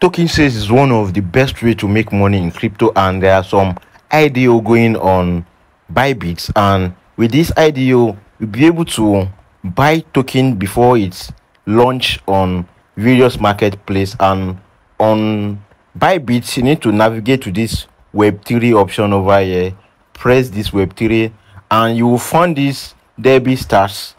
token sales is one of the best way to make money in crypto and there are some IDO going on Bybit and with this IDO you'll be able to buy token before it's launched on various marketplace and on Bybit you need to navigate to this web3 option over here. Press this web3 and you will find this Derby Stars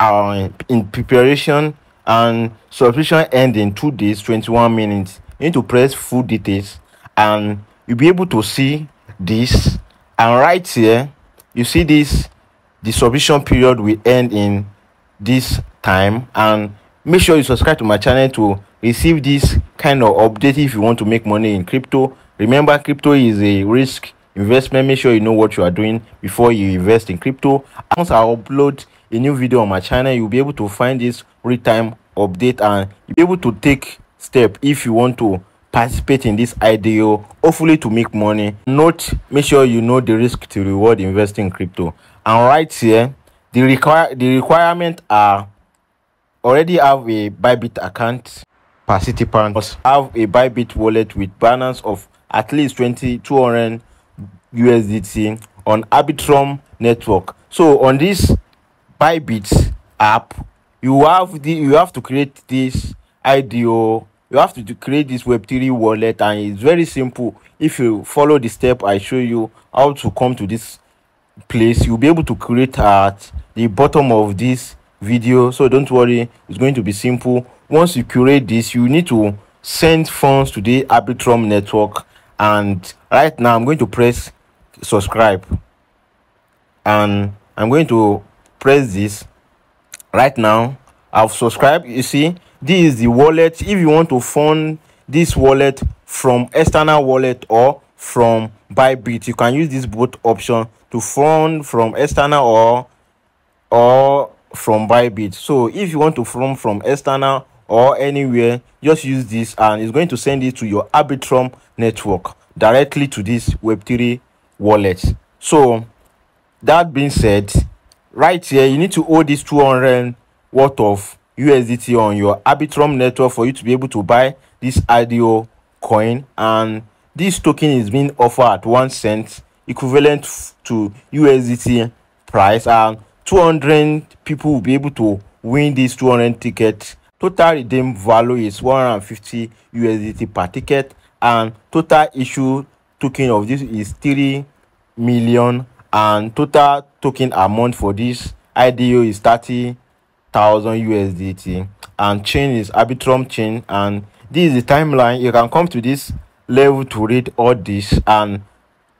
uh, in preparation and subscription end in two days 21 minutes. You need to press full details and you'll be able to see this. And right here you see this the subscription period will end in this time. And make sure you subscribe to my channel to receive this kind of update if you want to make money in crypto. Remember crypto is a risk investment make sure you know what you are doing before you invest in crypto. Once i upload a new video on my channel you'll be able to find this real-time update and you'll be able to take step if you want to participate in this IDO hopefully to make money. Note make sure you know the risk to reward investing in crypto. And right here the require the requirement are already have a bybit account participant must have a bybit wallet with balance of at least 20 200 usdt on arbitrum network. So on this bybit app you have the you have to create this ido you have to create this web3 wallet and it's very simple. If you follow the step i show you how to come to this place you'll be able to create at the bottom of this video. So don't worry it's going to be simple. Once you create this you need to send funds to the arbitrum network. And right now i'm going to press subscribe. And i'm going to press this right now. I've subscribed. You see this is the wallet. If you want to fund this wallet from external wallet or from bybit you can use this both option to fund from external or or from bybit. So if you want to fund from external or anywhere just use this and it's going to send it to your arbitrum network directly to this web3 wallet. So that being said right here you need to hold this 200 worth of usdt on your arbitrum network for you to be able to buy this ido coin. And this token is being offered at one cent equivalent to usdt price. And 200 people will be able to win this 200 tickets total redeem value is 150 usdt per ticket. And total issue token of this is 3 million and total token amount for this ido is 30 thousand usdt and chain is arbitrum chain and this is the timeline. You can come to this level to read all this. And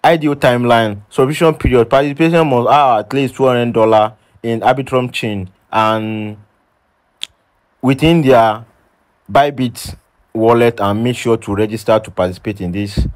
IDO timeline subscription period participation must have at least 200 dollar in arbitrum chain. And within their bybit wallet and make sure to register to participate in this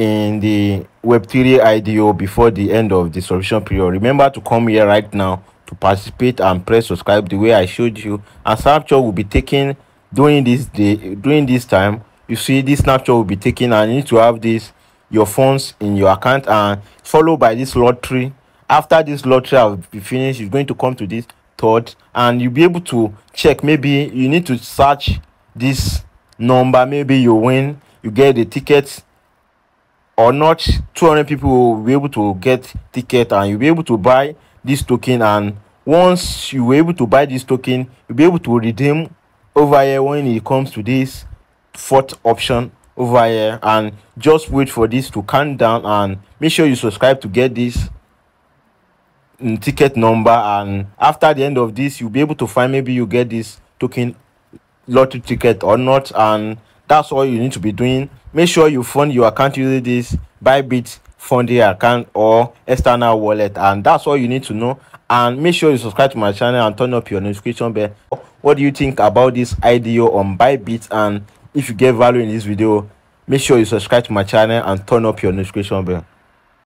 in the web3 ido before the end of the subscription period. Remember to come here right now to participate and press subscribe the way i showed you. And snapshot will be taken during this day during this time. You see this snapshot will be taken and you need to have this your funds in your account and followed by this lottery. After this lottery will be finished you're going to come to this third and you'll be able to check. Maybe you need to search this number. Maybe you win. You get the ticket or not 200 people will be able to get ticket and you'll be able to buy this token. And once you're able to buy this token you'll be able to redeem over here when it comes to this fourth option over here. And just wait for this to count down and make sure you subscribe to get this mm, ticket number. And after the end of this you'll be able to find maybe you get this token lottery ticket or not. And that's all you need to be doing. Make sure you fund your account using this bybit funding account or external wallet and that's all you need to know. And make sure you subscribe to my channel and turn up your notification bell. What do you think about this IDO on bybit? And if you get value in this video make sure you subscribe to my channel and turn up your notification bell